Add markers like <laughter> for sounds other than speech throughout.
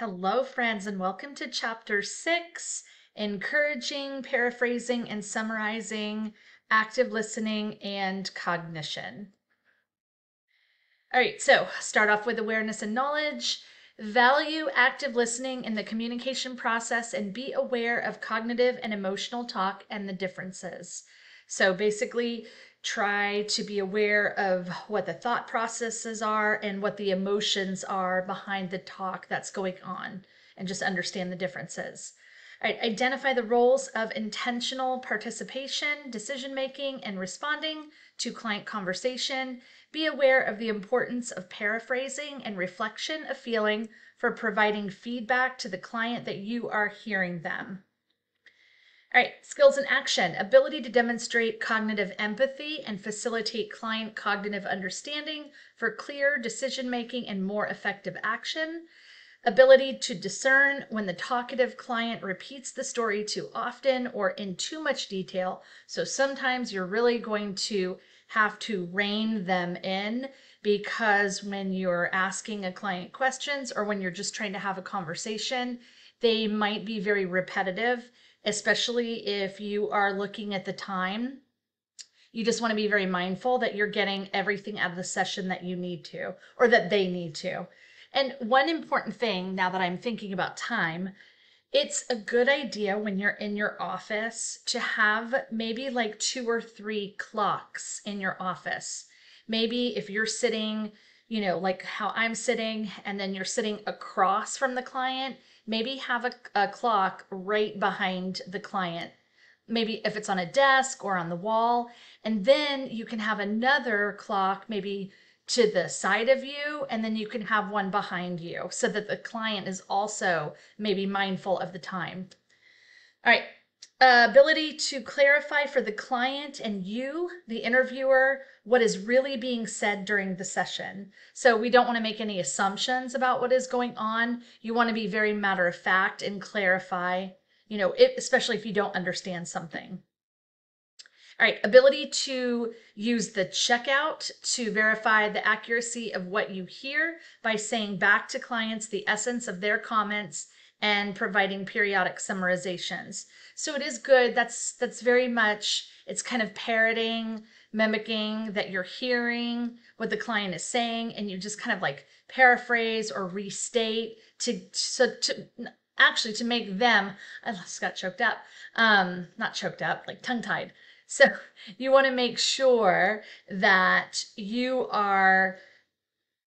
Hello, friends, and welcome to chapter six encouraging, paraphrasing, and summarizing active listening and cognition. All right, so start off with awareness and knowledge. Value active listening in the communication process and be aware of cognitive and emotional talk and the differences. So basically, try to be aware of what the thought processes are and what the emotions are behind the talk that's going on and just understand the differences. Identify the roles of intentional participation, decision making, and responding to client conversation. Be aware of the importance of paraphrasing and reflection of feeling for providing feedback to the client that you are hearing them. All right, skills in action ability to demonstrate cognitive empathy and facilitate client cognitive understanding for clear decision making and more effective action. Ability to discern when the talkative client repeats the story too often or in too much detail. So sometimes you're really going to have to rein them in because when you're asking a client questions or when you're just trying to have a conversation, they might be very repetitive especially if you are looking at the time. You just want to be very mindful that you're getting everything out of the session that you need to or that they need to. And one important thing now that I'm thinking about time, it's a good idea when you're in your office to have maybe like two or three clocks in your office. Maybe if you're sitting, you know, like how I'm sitting, and then you're sitting across from the client, maybe have a, a clock right behind the client maybe if it's on a desk or on the wall. And then you can have another clock maybe to the side of you, and then you can have one behind you so that the client is also maybe mindful of the time. All right. Uh, ability to clarify for the client and you, the interviewer, what is really being said during the session. So we don't want to make any assumptions about what is going on. You want to be very matter of fact and clarify, you know, it, especially if you don't understand something. All right, ability to use the checkout to verify the accuracy of what you hear by saying back to clients the essence of their comments and providing periodic summarizations. So it is good. That's that's very much it's kind of parroting, mimicking that you're hearing what the client is saying and you just kind of like paraphrase or restate to so to actually to make them I just got choked up. Um not choked up, like tongue tied. <laughs> So you want to make sure that you are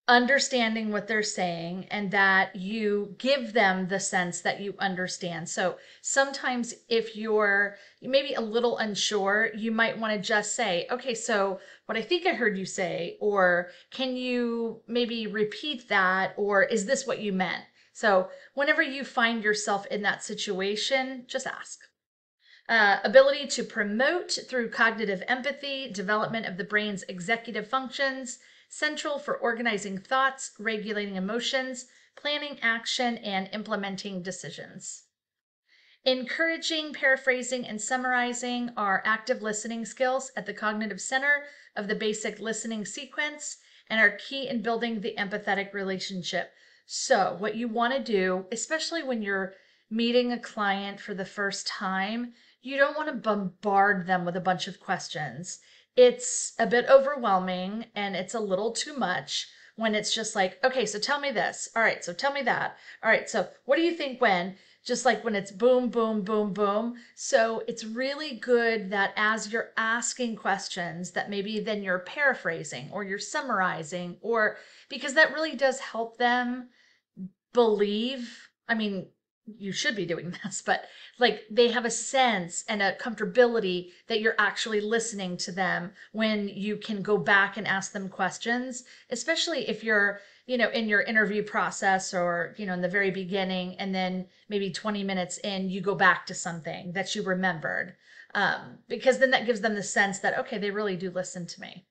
understanding what they're saying and that you give them the sense that you understand. So sometimes if you're maybe a little unsure, you might want to just say, okay, so what I think I heard you say, or can you maybe repeat that, or is this what you meant? So whenever you find yourself in that situation, just ask. Uh, ability to promote through cognitive empathy, development of the brain's executive functions, central for organizing thoughts, regulating emotions, planning action, and implementing decisions. Encouraging, paraphrasing, and summarizing are active listening skills at the cognitive center of the basic listening sequence and are key in building the empathetic relationship. So, what you want to do, especially when you're meeting a client for the first time, you don't want to bombard them with a bunch of questions it's a bit overwhelming and it's a little too much when it's just like, okay, so tell me this. All right, so tell me that. All right, so what do you think when? Just like when it's boom, boom, boom, boom. So it's really good that as you're asking questions, that maybe then you're paraphrasing or you're summarizing, or because that really does help them believe. I mean, you should be doing <laughs> this, but like they have a sense and a comfortability that you're actually listening to them when you can go back and ask them questions, especially if you're, you know, in your interview process or, you know, in the very beginning, and then maybe 20 minutes in, you go back to something that you remembered. Um, because then that gives them the sense that, okay, they really do listen to me.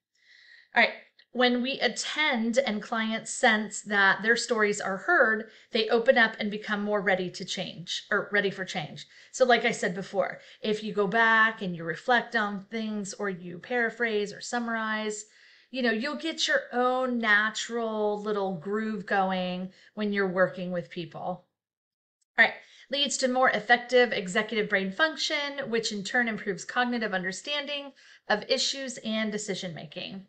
All right. When we attend and clients sense that their stories are heard, they open up and become more ready to change or ready for change. So, like I said before, if you go back and you reflect on things or you paraphrase or summarize, you know, you'll get your own natural little groove going when you're working with people. All right, leads to more effective executive brain function, which in turn improves cognitive understanding of issues and decision making.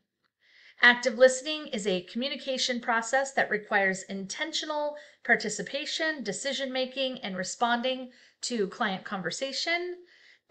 Active listening is a communication process that requires intentional participation, decision making, and responding to client conversation.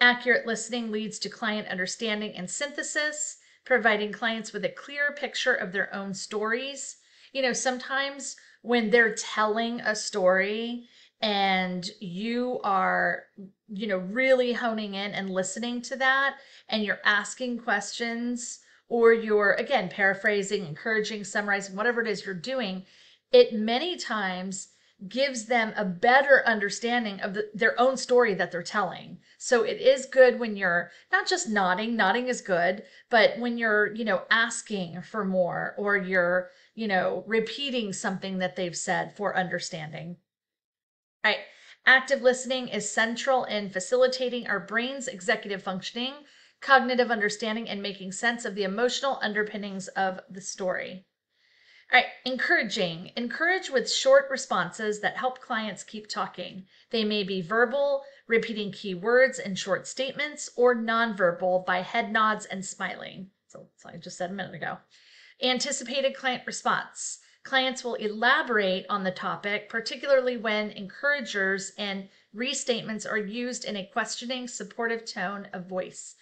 Accurate listening leads to client understanding and synthesis, providing clients with a clear picture of their own stories. You know, sometimes when they're telling a story and you are, you know, really honing in and listening to that, and you're asking questions or you're again paraphrasing, encouraging, summarizing, whatever it is you're doing, it many times gives them a better understanding of the, their own story that they're telling. So it is good when you're not just nodding, nodding is good, but when you're, you know, asking for more or you're, you know, repeating something that they've said for understanding. All right. Active listening is central in facilitating our brain's executive functioning cognitive understanding, and making sense of the emotional underpinnings of the story. All right, encouraging. Encourage with short responses that help clients keep talking. They may be verbal, repeating key words and short statements, or nonverbal by head nods and smiling. So, so I just said a minute ago. Anticipated client response. Clients will elaborate on the topic, particularly when encouragers and restatements are used in a questioning, supportive tone of voice.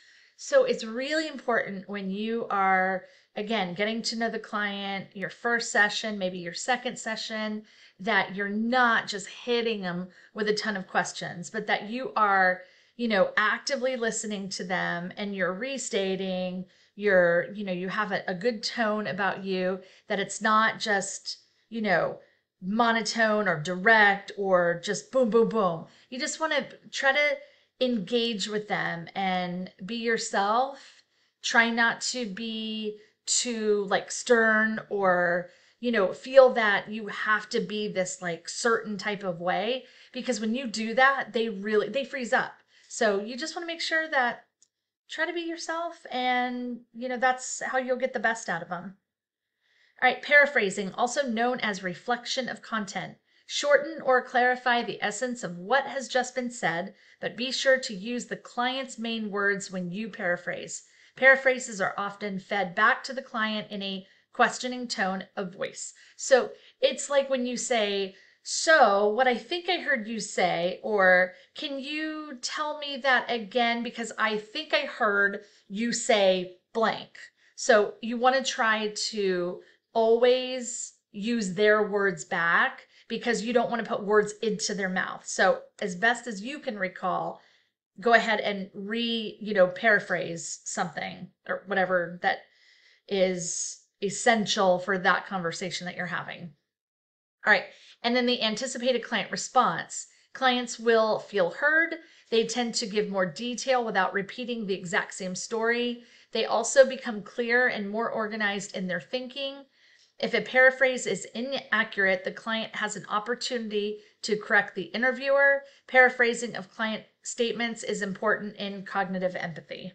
So it's really important when you are, again, getting to know the client, your first session, maybe your second session, that you're not just hitting them with a ton of questions, but that you are, you know, actively listening to them and you're restating, you're, you know, you have a, a good tone about you, that it's not just, you know, monotone or direct or just boom, boom, boom. You just want to try to engage with them and be yourself. Try not to be too like stern or you know feel that you have to be this like certain type of way because when you do that they really they freeze up. So you just want to make sure that try to be yourself and you know that's how you'll get the best out of them all right paraphrasing also known as reflection of content Shorten or clarify the essence of what has just been said, but be sure to use the client's main words when you paraphrase. Paraphrases are often fed back to the client in a questioning tone of voice. So it's like when you say, So, what I think I heard you say, or can you tell me that again? Because I think I heard you say blank. So you want to try to always use their words back because you don't want to put words into their mouth. So, as best as you can recall, go ahead and re, you know, paraphrase something or whatever that is essential for that conversation that you're having. All right. And then the anticipated client response. Clients will feel heard. They tend to give more detail without repeating the exact same story. They also become clear and more organized in their thinking. If a paraphrase is inaccurate, the client has an opportunity to correct the interviewer. Paraphrasing of client statements is important in cognitive empathy.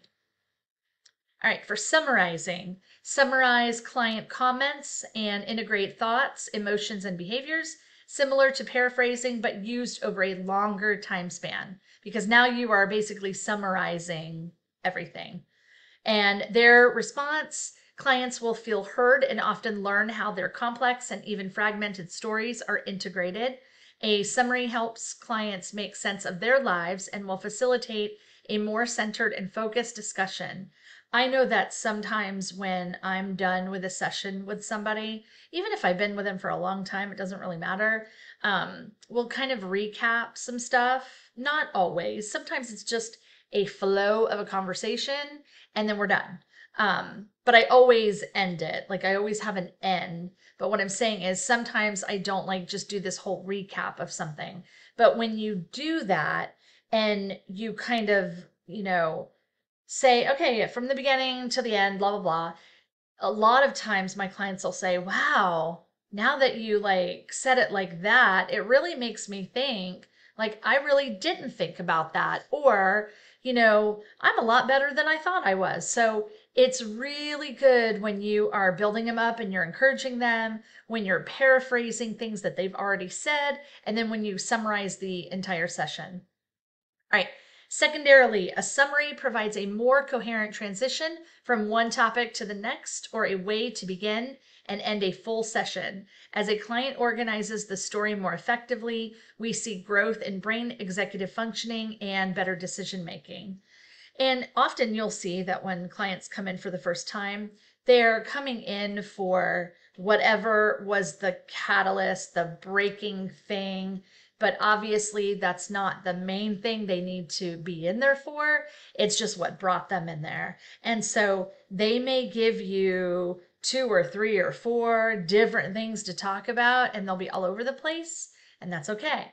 All right, for summarizing, summarize client comments and integrate thoughts, emotions, and behaviors similar to paraphrasing, but used over a longer time span because now you are basically summarizing everything. And their response Clients will feel heard and often learn how their complex and even fragmented stories are integrated. A summary helps clients make sense of their lives and will facilitate a more centered and focused discussion. I know that sometimes when I'm done with a session with somebody, even if I've been with them for a long time, it doesn't really matter. Um, we'll kind of recap some stuff. Not always. Sometimes it's just a flow of a conversation and then we're done. Um, but I always end it. Like I always have an end. But what I'm saying is sometimes I don't like just do this whole recap of something. But when you do that and you kind of, you know, say, okay, from the beginning to the end, blah, blah, blah. A lot of times my clients will say, wow, now that you like said it like that, it really makes me think like I really didn't think about that. Or, you know, I'm a lot better than I thought I was. So it's really good when you are building them up and you're encouraging them, when you're paraphrasing things that they've already said, and then when you summarize the entire session. All right. Secondarily, a summary provides a more coherent transition from one topic to the next or a way to begin and end a full session. As a client organizes the story more effectively, we see growth in brain executive functioning and better decision making. And often you'll see that when clients come in for the first time, they're coming in for whatever was the catalyst, the breaking thing. But obviously, that's not the main thing they need to be in there for. It's just what brought them in there. And so they may give you two or three or four different things to talk about, and they'll be all over the place. And that's okay.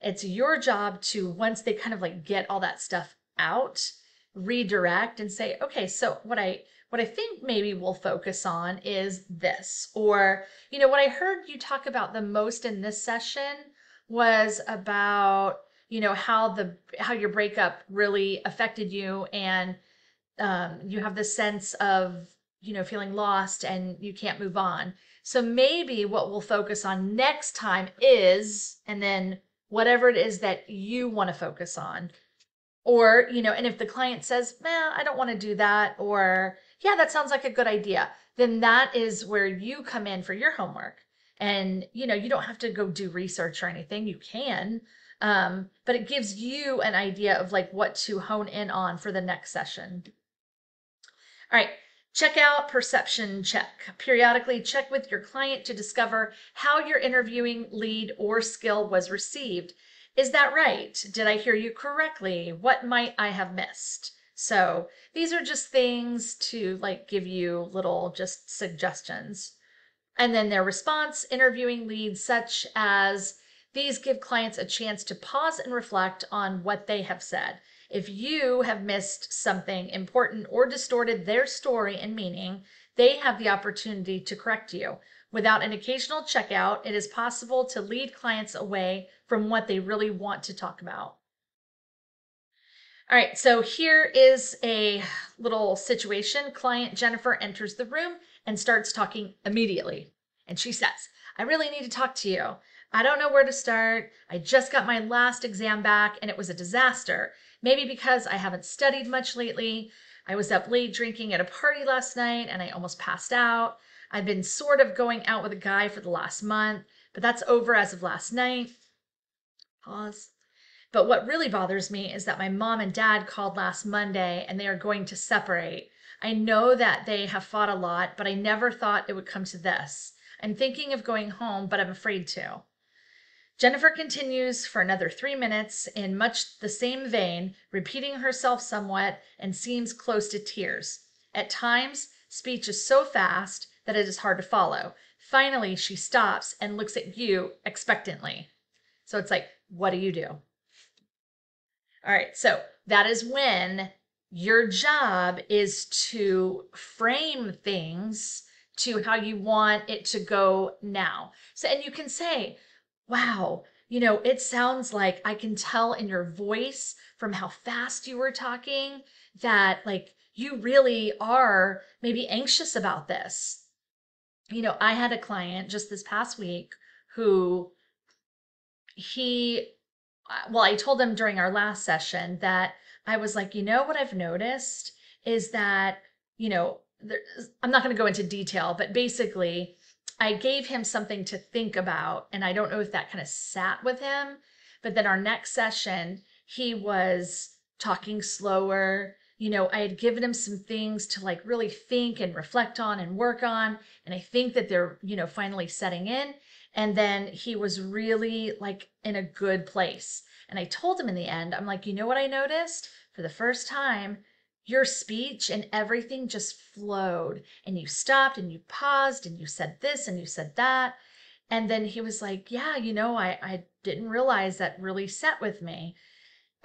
It's your job to, once they kind of like get all that stuff out, redirect and say, okay, so what I what I think maybe we'll focus on is this. Or, you know, what I heard you talk about the most in this session was about, you know, how the how your breakup really affected you and um, you have this sense of, you know, feeling lost and you can't move on. So maybe what we'll focus on next time is, and then whatever it is that you want to focus on or, you know, and if the client says, man, I don't want to do that, or yeah, that sounds like a good idea, then that is where you come in for your homework. And, you know, you don't have to go do research or anything. You can, um, but it gives you an idea of like what to hone in on for the next session. All right. Check out perception check. Periodically check with your client to discover how your interviewing lead or skill was received is that right? Did I hear you correctly? What might I have missed? So these are just things to like give you little just suggestions. And then their response, interviewing leads such as these give clients a chance to pause and reflect on what they have said. If you have missed something important or distorted their story and meaning, they have the opportunity to correct you. Without an occasional checkout, it is possible to lead clients away from what they really want to talk about. All right, so here is a little situation. Client Jennifer enters the room and starts talking immediately. And she says, I really need to talk to you. I don't know where to start. I just got my last exam back and it was a disaster. Maybe because I haven't studied much lately. I was up late drinking at a party last night and I almost passed out. I've been sort of going out with a guy for the last month, but that's over as of last night. Pause. But what really bothers me is that my mom and dad called last Monday and they are going to separate. I know that they have fought a lot, but I never thought it would come to this. I'm thinking of going home, but I'm afraid to. Jennifer continues for another three minutes in much the same vein, repeating herself somewhat and seems close to tears. At times, speech is so fast that it is hard to follow. Finally, she stops and looks at you expectantly. So it's like, what do you do? All right, so that is when your job is to frame things to how you want it to go now. So, and you can say, wow, you know, it sounds like I can tell in your voice from how fast you were talking that like you really are maybe anxious about this you know, I had a client just this past week who he, uh, well, I told him during our last session that I was like, you know, what I've noticed is that, you know, I'm not going to go into detail, but basically, I gave him something to think about. And I don't know if that kind of sat with him. But then our next session, he was talking slower you know, I had given him some things to like really think and reflect on and work on. And I think that they're, you know, finally setting in. And then he was really like in a good place. And I told him in the end, I'm like, you know what I noticed? For the first time, your speech and everything just flowed. And you stopped and you paused and you said this and you said that. And then he was like, yeah, you know, I, I didn't realize that really set with me.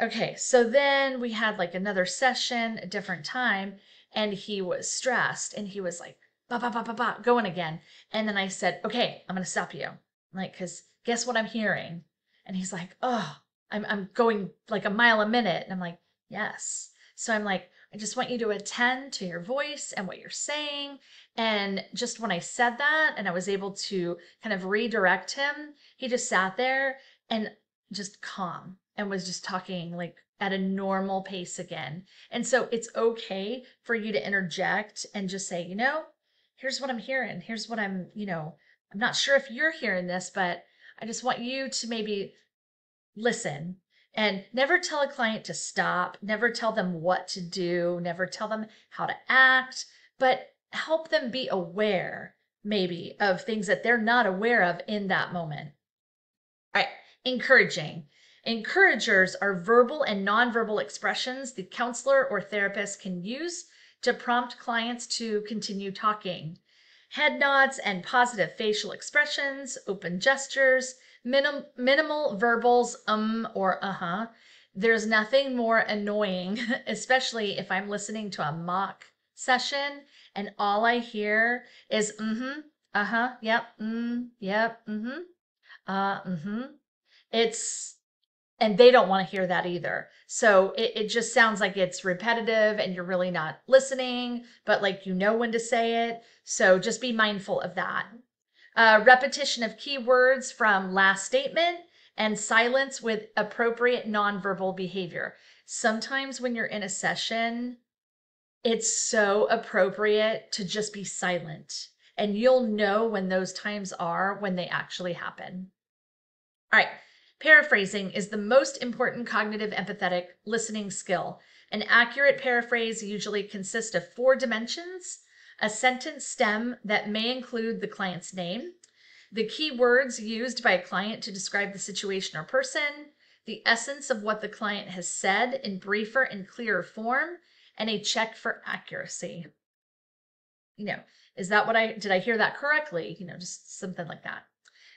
Okay, so then we had like another session, a different time, and he was stressed and he was like, ba ba ba ba ba, going again. And then I said, okay, I'm gonna stop you. Like, cause guess what I'm hearing? And he's like, oh, I'm I'm going like a mile a minute. And I'm like, yes. So I'm like, I just want you to attend to your voice and what you're saying. And just when I said that and I was able to kind of redirect him, he just sat there and just calm and was just talking like at a normal pace again. And so it's okay for you to interject and just say, you know, here's what I'm hearing. Here's what I'm, you know, I'm not sure if you're hearing this, but I just want you to maybe listen and never tell a client to stop, never tell them what to do, never tell them how to act, but help them be aware maybe of things that they're not aware of in that moment. All right, encouraging. Encouragers are verbal and nonverbal expressions the counselor or therapist can use to prompt clients to continue talking. Head nods and positive facial expressions, open gestures, Minim- minimal verbals, um or uh huh. There's nothing more annoying, <laughs> especially if I'm listening to a mock session and all I hear is mm hmm, uh huh, yep, mm, yep, mm hmm, uh, mm hmm. It's, and they don't want to hear that either. So it, it just sounds like it's repetitive and you're really not listening, but like you know when to say it. So just be mindful of that. Uh, repetition of keywords from last statement and silence with appropriate nonverbal behavior. Sometimes when you're in a session, it's so appropriate to just be silent. And you'll know when those times are when they actually happen. All right, paraphrasing is the most important cognitive empathetic listening skill. An accurate paraphrase usually consists of four dimensions a sentence stem that may include the client's name, the key words used by a client to describe the situation or person, the essence of what the client has said in briefer and clearer form, and a check for accuracy. You know, is that what I did I hear that correctly? You know, just something like that.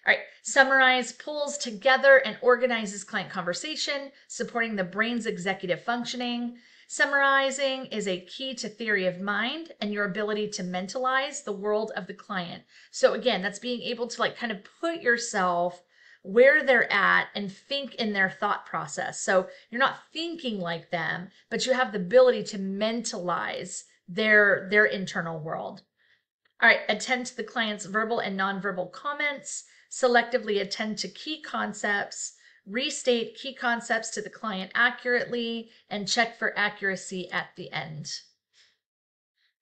All right, summarize pulls together and organizes client conversation, supporting the brain's executive functioning. Summarizing is a key to theory of mind and your ability to mentalize the world of the client. So again, that's being able to like kind of put yourself where they're at and think in their thought process. So you're not thinking like them, but you have the ability to mentalize their their internal world. All right, attend to the client's verbal and nonverbal comments, selectively attend to key concepts, restate key concepts to the client accurately, and check for accuracy at the end.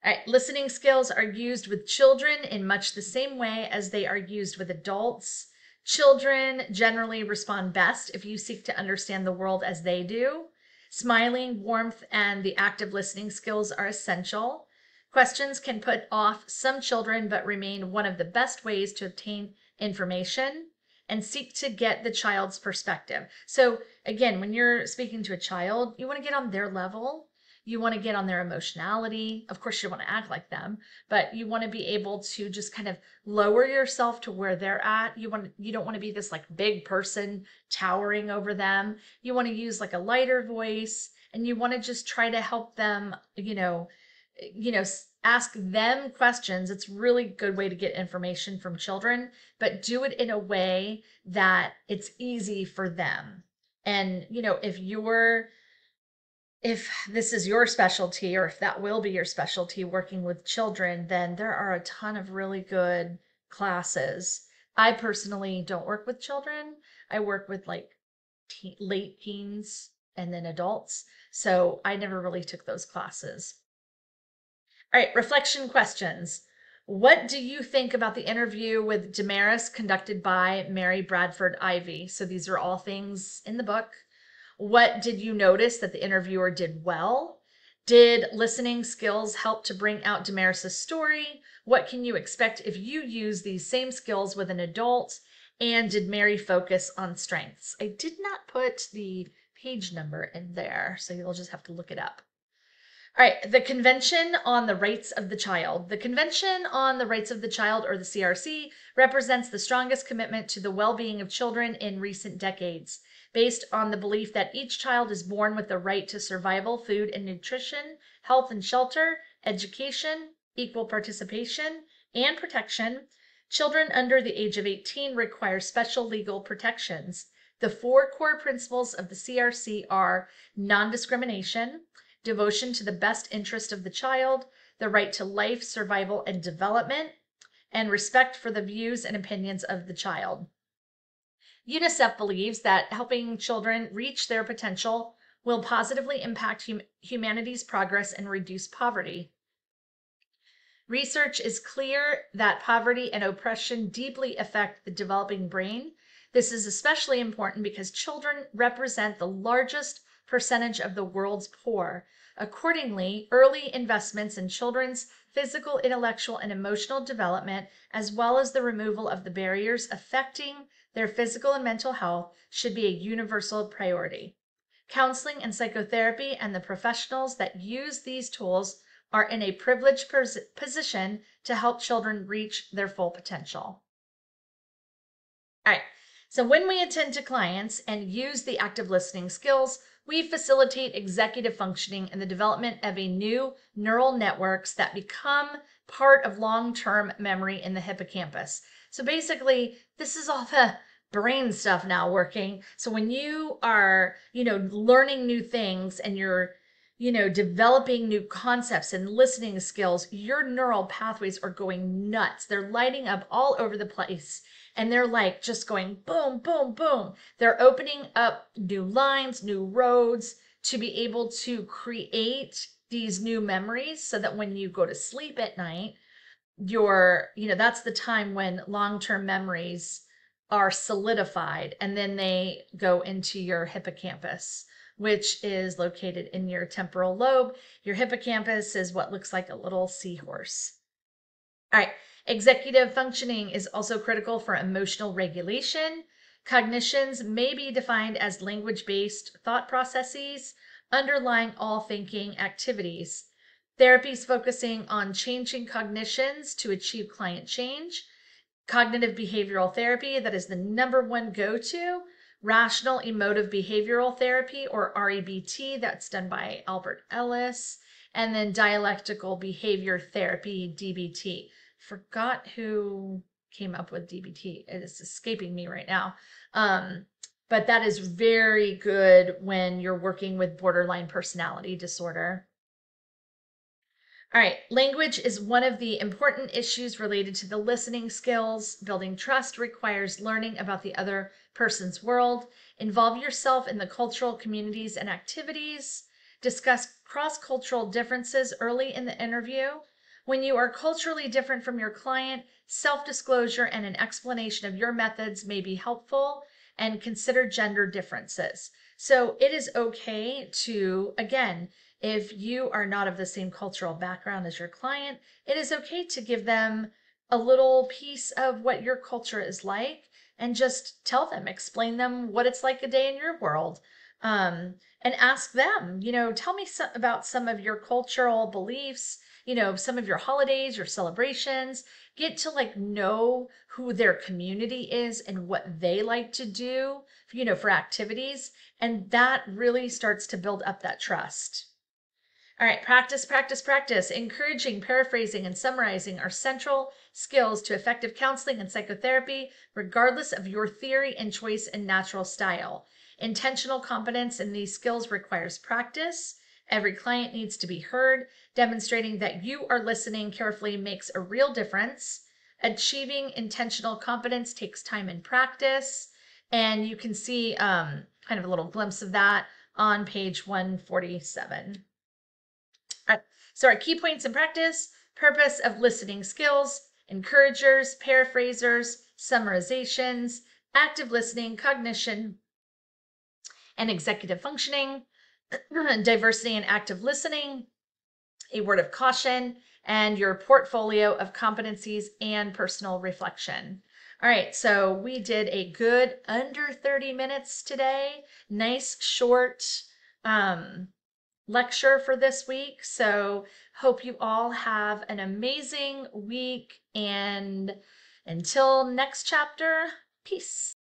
Right, listening skills are used with children in much the same way as they are used with adults. Children generally respond best if you seek to understand the world as they do. Smiling, warmth, and the active listening skills are essential. Questions can put off some children, but remain one of the best ways to obtain information and seek to get the child's perspective. So, again, when you're speaking to a child, you want to get on their level. You want to get on their emotionality. Of course, you want to act like them, but you want to be able to just kind of lower yourself to where they're at. You want you don't want to be this like big person towering over them. You want to use like a lighter voice and you want to just try to help them, you know, you know, ask them questions. It's really good way to get information from children, but do it in a way that it's easy for them. And, you know, if you're if this is your specialty or if that will be your specialty working with children, then there are a ton of really good classes. I personally don't work with children. I work with like te- late teens and then adults. So I never really took those classes. All right, reflection questions. What do you think about the interview with Damaris conducted by Mary Bradford Ivy? So these are all things in the book. What did you notice that the interviewer did well? Did listening skills help to bring out Damaris's story? What can you expect if you use these same skills with an adult? And did Mary focus on strengths? I did not put the page number in there, so you'll just have to look it up. All right, the Convention on the Rights of the Child. The Convention on the Rights of the Child, or the CRC, represents the strongest commitment to the well being of children in recent decades, based on the belief that each child is born with the right to survival, food and nutrition, health and shelter, education, equal participation, and protection. Children under the age of 18 require special legal protections. The four core principles of the CRC are non discrimination, devotion to the best interest of the child, the right to life, survival, and development, and respect for the views and opinions of the child. UNICEF believes that helping children reach their potential will positively impact hum- humanity's progress and reduce poverty. Research is clear that poverty and oppression deeply affect the developing brain. This is especially important because children represent the largest percentage of the world's poor. Accordingly, early investments in children's physical, intellectual, and emotional development, as well as the removal of the barriers affecting their physical and mental health, should be a universal priority. Counseling and psychotherapy and the professionals that use these tools are in a privileged position to help children reach their full potential. All right, so when we attend to clients and use the active listening skills, we facilitate executive functioning and the development of a new neural networks that become part of long-term memory in the hippocampus. So basically, this is all the brain stuff now working. So when you are, you know, learning new things and you're you know, developing new concepts and listening skills, your neural pathways are going nuts. They're lighting up all over the place and they're like just going boom, boom, boom. They're opening up new lines, new roads to be able to create these new memories so that when you go to sleep at night, your, you know, that's the time when long term memories are solidified and then they go into your hippocampus which is located in your temporal lobe. Your hippocampus is what looks like a little seahorse. All right, executive functioning is also critical for emotional regulation. Cognitions may be defined as language based thought processes underlying all thinking activities. Therapies focusing on changing cognitions to achieve client change. Cognitive behavioral therapy, that is the number one go to rational emotive behavioral therapy or REBT, that's done by Albert Ellis, and then dialectical behavior therapy, DBT. Forgot who came up with DBT. It is escaping me right now. Um, but that is very good when you're working with borderline personality disorder. All right, language is one of the important issues related to the listening skills. Building trust requires learning about the other person's world. Involve yourself in the cultural communities and activities. Discuss cross cultural differences early in the interview. When you are culturally different from your client, self disclosure and an explanation of your methods may be helpful. And consider gender differences. So it is okay to, again, if you are not of the same cultural background as your client, it is okay to give them a little piece of what your culture is like and just tell them, explain them what it's like a day in your world. Um, and ask them, you know, tell me about some of your cultural beliefs, you know, some of your holidays, your celebrations. Get to like know who their community is and what they like to do, you know, for activities. And that really starts to build up that trust. All right, practice, practice, practice. Encouraging, paraphrasing, and summarizing are central skills to effective counseling and psychotherapy, regardless of your theory and choice and natural style. Intentional competence in these skills requires practice. Every client needs to be heard. Demonstrating that you are listening carefully makes a real difference. Achieving intentional competence takes time and practice. And you can see um, kind of a little glimpse of that on page 147. So our key points in practice, purpose of listening skills, encouragers, paraphrasers, summarizations, active listening, cognition, and executive functioning, <clears throat> diversity and active listening, a word of caution, and your portfolio of competencies and personal reflection. All right, so we did a good under 30 minutes today. Nice short um, lecture for this week. So, hope you all have an amazing week. And until next chapter, peace.